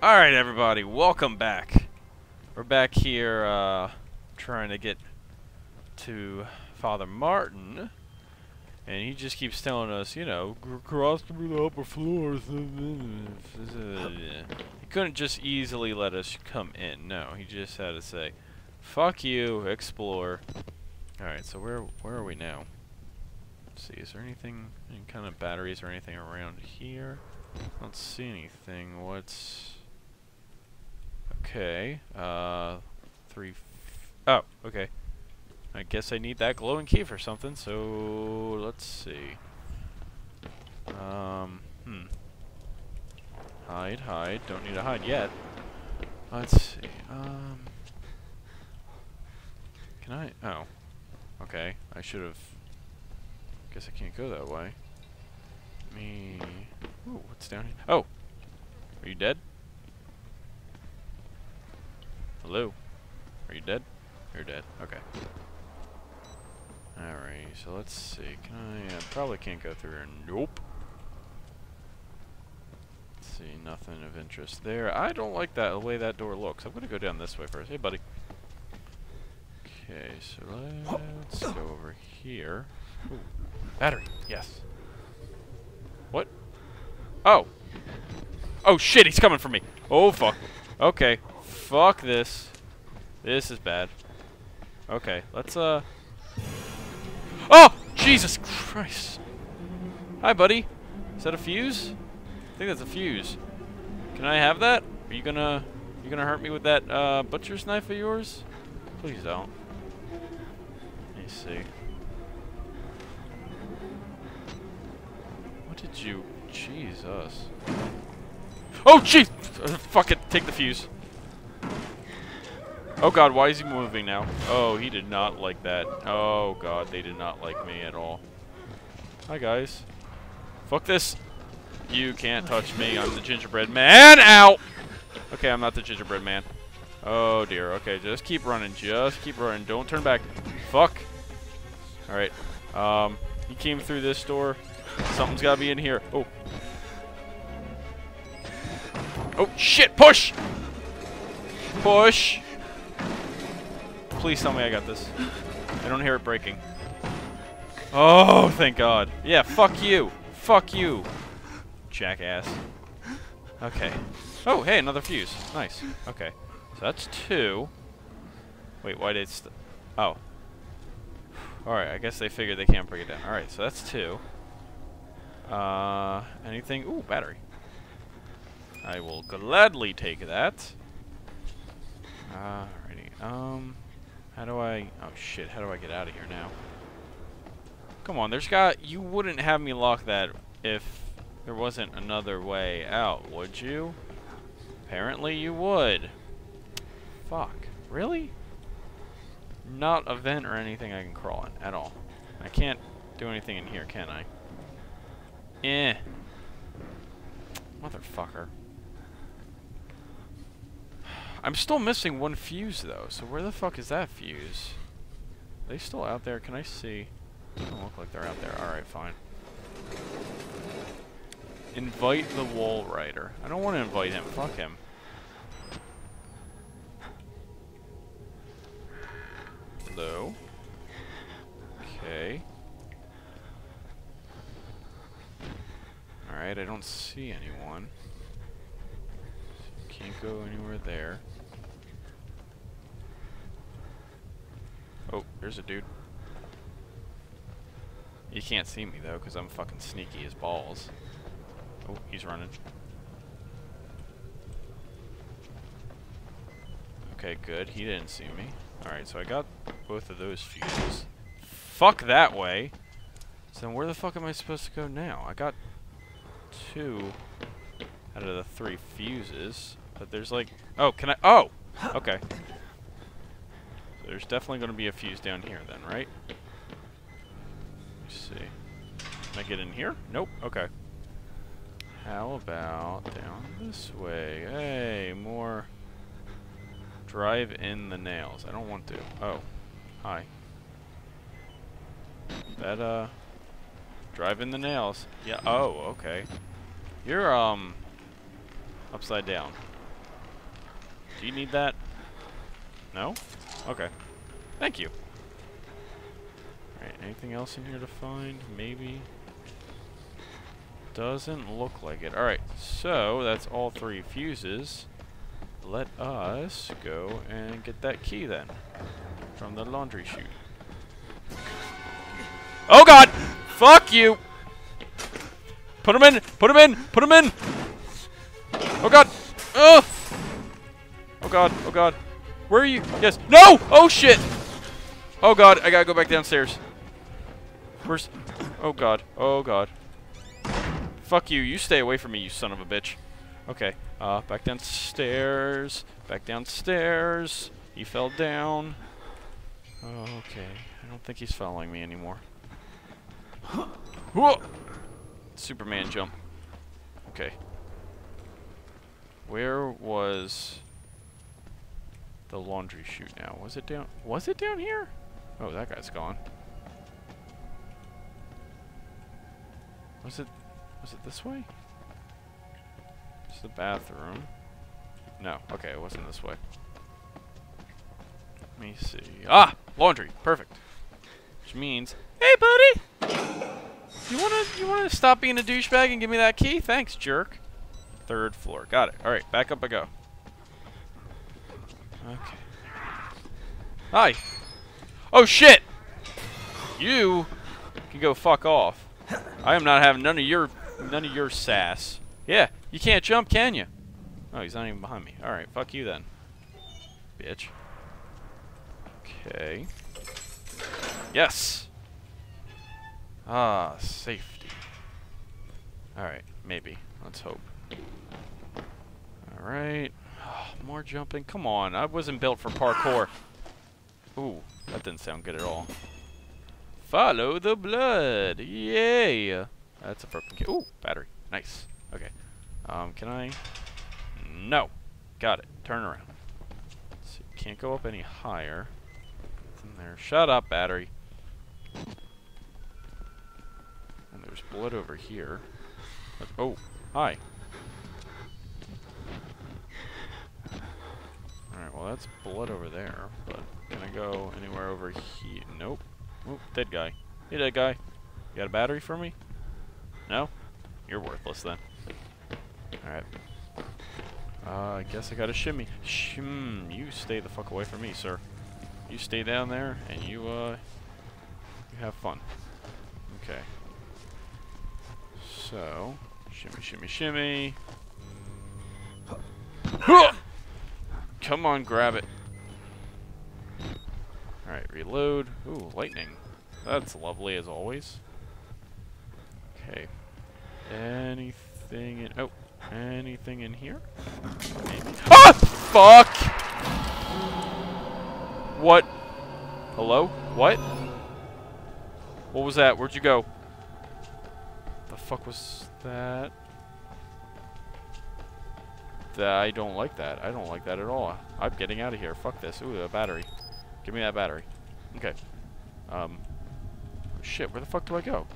Alright, everybody, welcome back. We're back here, uh, trying to get to Father Martin. And he just keeps telling us, you know, cross through the upper floors. he couldn't just easily let us come in. No, he just had to say, fuck you, explore. Alright, so where where are we now? Let's see, is there anything, any kind of batteries or anything around here? I don't see anything. What's... Okay, uh, three... oh, okay. I guess I need that glowing key for something, so let's see. Um, hmm. Hide, hide. Don't need to hide yet. Let's see. Um, can I? Oh, okay. I should have. Guess I can't go that way. Me. Ooh, what's down here? Oh, are you dead? Hello. Are you dead? You're dead. Okay. Alright, so let's see. Can I... Uh, probably can't go through here. Nope. Let's see, nothing of interest there. I don't like that the way that door looks. I'm gonna go down this way first. Hey, buddy. Okay, so let's go over here. Ooh, battery. Yes. What? Oh. Oh, shit, he's coming for me. Oh, fuck. Okay. Fuck this. This is bad. Okay, let's, uh... Oh! Jesus Christ! Hi, buddy. Is that a fuse? I think that's a fuse. Can I have that? Are you gonna... You gonna hurt me with that, uh, butcher's knife of yours? Please don't. Let me see. What did you... Jesus. Oh, jeez! Uh, fuck it. Take the fuse. Oh god, why is he moving now? Oh, he did not like that. Oh god, they did not like me at all. Hi guys. Fuck this. You can't touch me. I'm the gingerbread man. Ow! Okay, I'm not the gingerbread man. Oh dear. Okay, just keep running. Just keep running. Don't turn back. Fuck. Alright. Um, he came through this door. Something's gotta be in here. Oh. Oh, shit! Push! Push! Please tell me I got this. I don't hear it breaking. Oh, thank God. Yeah, fuck you. Fuck you. Jackass. Okay. Oh, hey, another fuse. Nice. Okay. So that's two. Wait, why did Oh. Alright, I guess they figured they can't break it down. Alright, so that's two. Uh, anything? Ooh, battery. I will gladly take that. Alrighty. Um... How do I... Oh, shit. How do I get out of here now? Come on. There's got... You wouldn't have me lock that if there wasn't another way out, would you? Apparently you would. Fuck. Really? Not a vent or anything I can crawl in at all. I can't do anything in here, can I? Eh. Motherfucker. I'm still missing one fuse, though, so where the fuck is that fuse? Are they still out there? Can I see? Don't look like they're out there. Alright, fine. Invite the Walrider. I don't want to invite him. Fuck him. Hello? Okay. Alright, I don't see anyone. Can't go anywhere there. Oh, there's a dude. He can't see me though, because I'm fucking sneaky as balls. Oh, he's running. Okay, good. He didn't see me. Alright, so I got both of those fuses. Fuck that way! So then where the fuck am I supposed to go now? I got two out of the three fuses. But there's like... Oh, can I... Oh! Okay. So there's definitely going to be a fuse down here then, right? Let's see. Can I get in here? Nope. Okay. How about down this way? Hey, more... Drive in the nails. I don't want to. Oh. Hi. That, uh... Drive in the nails. Yeah, oh, okay. You're, um... Upside down. Do you need that? No? Okay. Thank you. Alright, anything else in here to find? Maybe? Doesn't look like it. Alright, so that's all three fuses. Let us go and get that key then. From the laundry chute. Oh god! Fuck you! Put him in! Put him in! Put him in! Oh god! Oh! Oh god! Where are you? Yes. No! Oh shit! Oh god! I gotta go back downstairs. Where's? Oh god! Oh god! Fuck you! You stay away from me, you son of a bitch. Okay. Uh, back downstairs. Back downstairs. He fell down. Okay. I don't think he's following me anymore. Whoa! Superman jump. Okay. Where was the laundry chute now? Was it down? Was it down here? Oh, that guy's gone. Was it? Was it this way? It's the bathroom. No. Okay, it wasn't this way. Let me see. Ah! Laundry. Perfect. Which means, hey, buddy! You wanna you wanna stop being a douchebag and give me that key? Thanks, jerk. Third floor. Got it. Alright, back up I go. Okay. Hi. Oh shit! You can go fuck off. I am not having none of your none of your sass. Yeah, you can't jump, can you? Oh, he's not even behind me. Alright, fuck you then. Bitch. Okay. Yes! Ah, safety. Alright, maybe. Let's hope. Alright. More jumping. Come on, I wasn't built for parkour. Ooh, that didn't sound good at all. Follow the blood! Yay! That's a broken key. Ooh, battery. Nice. Okay. Um, can I? No. Got it. Turn around. See, can't go up any higher. In there. Shut up, battery. And there's blood over here. Oh, hi. Alright, well that's blood over there, but can I go anywhere over here? Nope. Oop, dead guy. Hey, dead guy. You got a battery for me? No? You're worthless then. Alright. Uh, I guess I gotta shimmy. Shim, you stay the fuck away from me, sir. You stay down there, and you, uh, you have fun. Okay. So, shimmy, shimmy, shimmy. Come on, grab it. Alright, reload. Ooh, lightning. That's lovely as always. Okay. Anything in... Oh, anything in here? Maybe. Ah! Fuck! What? Hello? What? What was that? Where'd you go? The fuck was that? I don't like that. I don't like that at all. I'm getting out of here. Fuck this. Ooh, a battery. Give me that battery. Okay. Um. Shit, where the fuck do I go?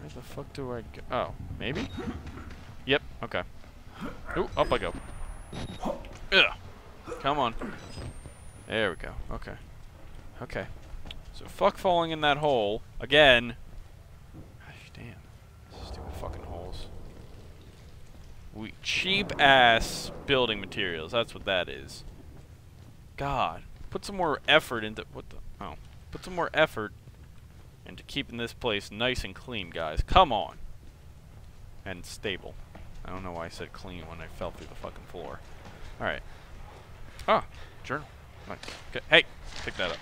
Where the fuck do I go? Oh, maybe? Yep, okay. Ooh, up I go. Ugh. Come on. There we go. Okay. Okay. So fuck falling in that hole. Again. Gosh damn. Stupid fucking holes. We cheap ass building materials. That's what that is. God. Put some more effort into what the oh. Put some more effort into keeping this place nice and clean, guys. Come on. And stable. I don't know why I said clean when I fell through the fucking floor. Alright. Ah, journal. Nice. Okay. Hey, pick that up.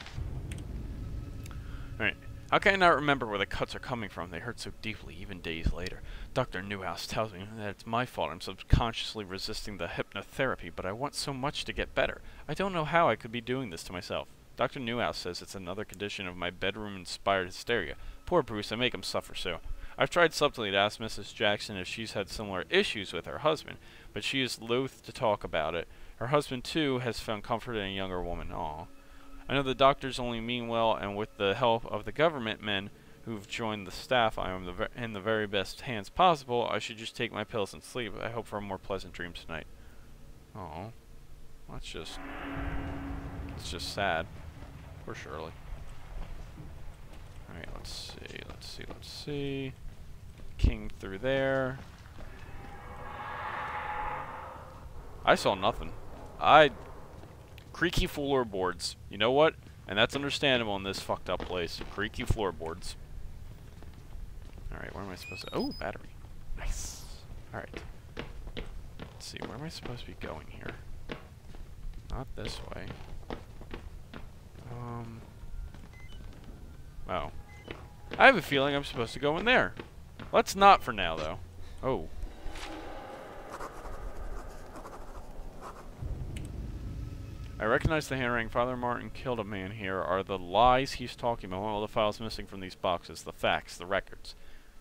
Alright. How can I not remember where the cuts are coming from? They hurt so deeply, even days later. Dr. Newhouse tells me that it's my fault I'm subconsciously resisting the hypnotherapy, but I want so much to get better. I don't know how I could be doing this to myself. Dr. Newhouse says it's another condition of my bedroom-inspired hysteria. Poor Bruce, I make him suffer so. I've tried subtly to ask Mrs. Jackson if she's had similar issues with her husband, but she is loath to talk about it. Her husband, too, has found comfort in a younger woman. Aw. I know the doctors only mean well, and with the help of the government men who've joined the staff, I am the in the very best hands possible. I should just take my pills and sleep. I hope for a more pleasant dream tonight. Oh. That's just... It's just sad. Poor Shirley. Alright, let's see, let's see, let's see. King through there. I saw nothing. I... Creaky floorboards. You know what? And that's understandable in this fucked up place. Creaky floorboards. Alright, where am I supposed to... Oh, battery. Nice. Alright. Let's see, where am I supposed to be going here? Not this way. Um... Oh. I have a feeling I'm supposed to go in there. Let's not for now, though. Oh. I recognize the handwriting. Father Martin killed a man here. Are the lies he's talking about all the files missing from these boxes? The facts, the records.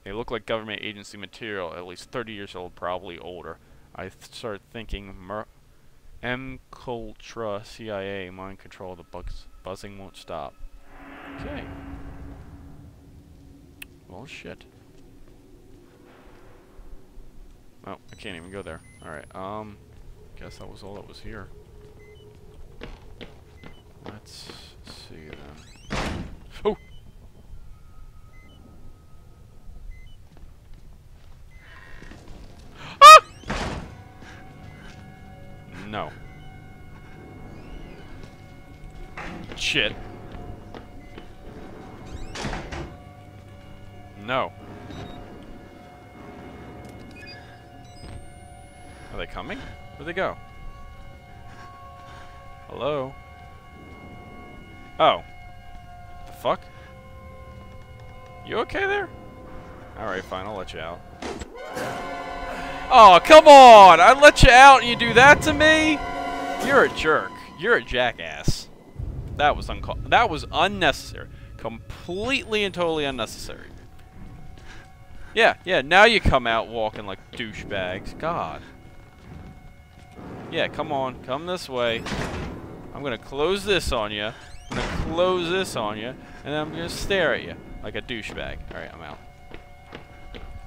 They look like government agency material, at least 30 years old, probably older. I th start thinking Mer M. Cultra, CIA, mind control, the bugs buzzing won't stop. Okay. Well, shit. Oh, I can't even go there. Alright, um, guess that was all that was here. Let's see then. Oh! Ah! No. Shit. No. Are they coming? Where'd they go? Hello? Oh. The fuck? You okay there? Alright, fine, I'll let you out. Oh, come on! I let you out and you do that to me? You're a jerk. You're a jackass. That was uncalled. That was unnecessary. Completely and totally unnecessary. Yeah, yeah, now you come out walking like douchebags. God. Yeah, come on. Come this way. I'm gonna close this on you. Close this on you, and then I'm gonna stare at you like a douchebag. Alright, I'm out.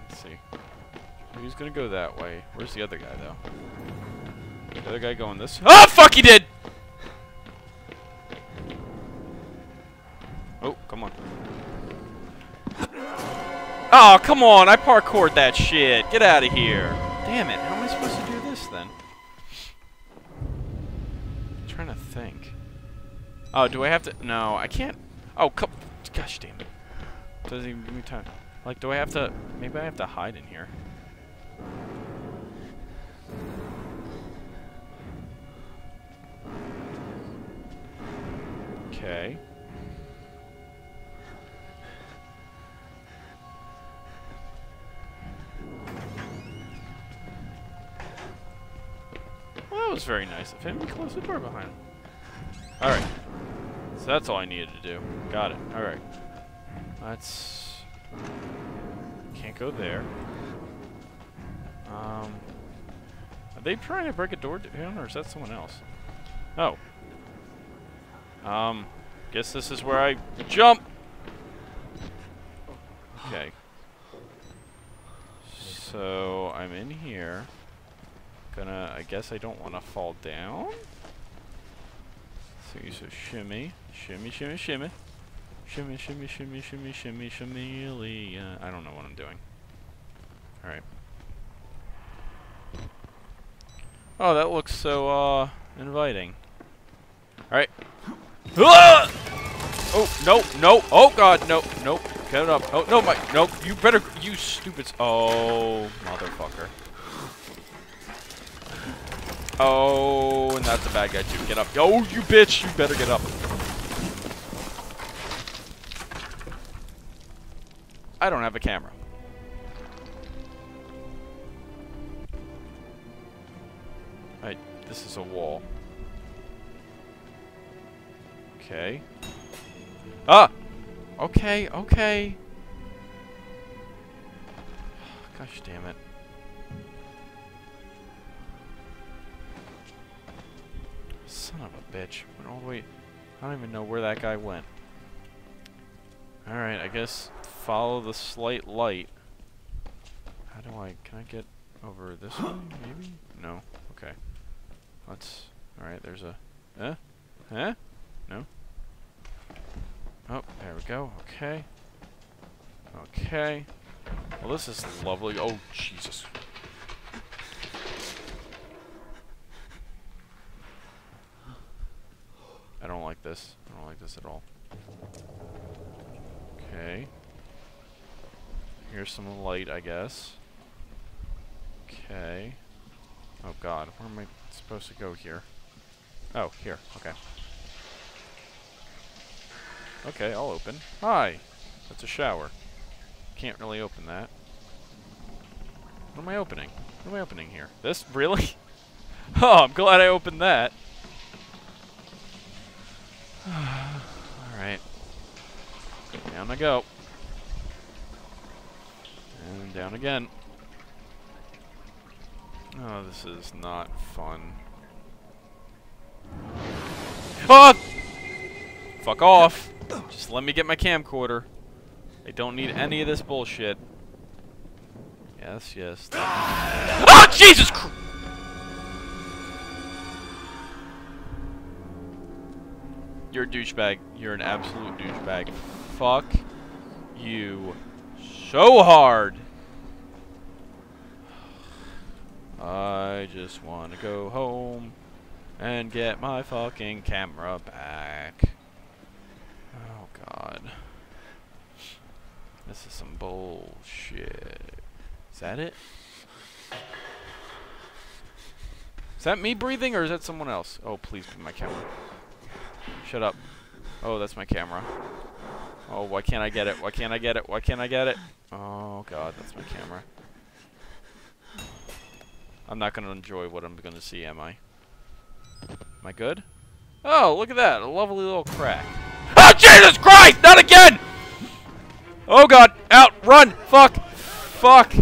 Let's see. Who's gonna go that way. Where's the other guy, though? The other guy going this- Oh, fuck, he did! Oh, come on. Oh, come on! I parkoured that shit! Get out of here! Damn it, how am I supposed to do this, then? I'm trying to think. Oh, do I have to? No, I can't. Oh, come. Gosh damn it. Doesn't even give me time. Like, do I have to? Maybe I have to hide in here. Okay. Well, that was very nice of him. He closed the door behind him. Alright. So that's all I needed to do. Got it. Alright. Let's... Can't go there. Um... Are they trying to break a door down, or is that someone else? Oh. Um... Guess this is where I jump! Okay. So, I'm in here. Gonna... I guess I don't want to fall down? So you so shimmy, Shimmy, shimmy, shimmy. Shimmy, shimmy, shimmy, shimmy, shimmy, shimmy, shimmy. uh, I don't know what I'm doing. Alright. Oh, that looks so, uh, inviting. Alright. Ah! Oh, no, no, oh god, no, nope. Get it up. Oh, no, my, nope. You better, you stupids. Oh, motherfucker. Oh, and that's a bad guy too. Get up. Oh, you bitch, you better get up. I don't have a camera. Right, this is a wall. Okay. Ah! Okay, okay. Gosh damn it. Son of a bitch. Went all the way. I don't even know where that guy went. Alright, I guess follow the slight light. How do I... Can I get over this way, maybe? No. Okay. let's... Alright, there's a... Huh? Huh? No? Oh, there we go. Okay. Okay. Well, this is lovely. Oh, Jesus. I don't like this. I don't like this at all. Okay. Here's some light, I guess. Okay. Oh god, where am I supposed to go here? Oh, here. Okay. Okay, I'll open. Hi! That's a shower. Can't really open that. What am I opening? What am I opening here? This? Really? oh, I'm glad I opened that. Alright. Down I go. And down again. Oh, this is not fun. Ah! Fuck off! Just let me get my camcorder. I don't need any of this bullshit. Yes, yes. ah! Jesus Christ! You're a douchebag. You're an absolute douchebag. Fuck you so hard. I just want to go home and get my fucking camera back. Oh god. This is some bullshit. Is that it? Is that me breathing or is that someone else? Oh, please be my camera. Shut up. Oh, that's my camera. Oh, why can't I get it? Why can't I get it? Why can't I get it? Oh, God, that's my camera. I'm not going to enjoy what I'm going to see, am I? Am I good? Oh, look at that. A lovely little crack. Oh, Jesus Christ! Not again! Oh, God. Out. Run. Fuck. Fuck.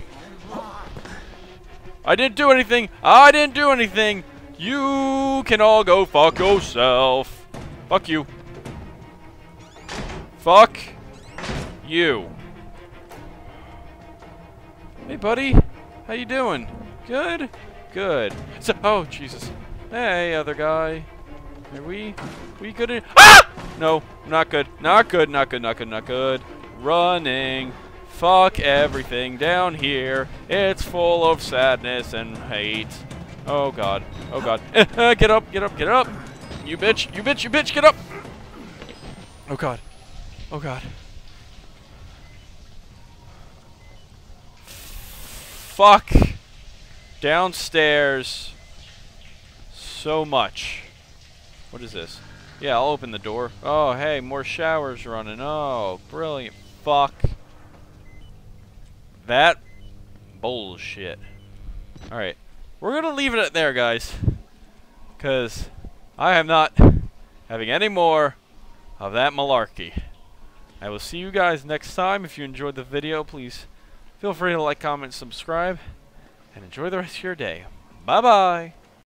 I didn't do anything. I didn't do anything. You can all go fuck yourself. Fuck you. Fuck you. Hey, buddy. How you doing? Good? Good. So, oh, Jesus. Hey, other guy. Are we, we good Ah! No, not good. Not good, not good, not good, not good. Running. Fuck everything down here. It's full of sadness and hate. Oh, God. Oh, God. get up, get up, get up. You bitch, you bitch, you bitch, get up. Oh, God. Oh, God. Fuck. Downstairs. So much. What is this? Yeah, I'll open the door. Oh, hey, more showers running. Oh, brilliant. Fuck. That bullshit. Alright. We're going to leave it at there, guys. Because I am not having any more of that malarkey. I will see you guys next time. If you enjoyed the video, please feel free to like, comment, subscribe, and enjoy the rest of your day. Bye-bye.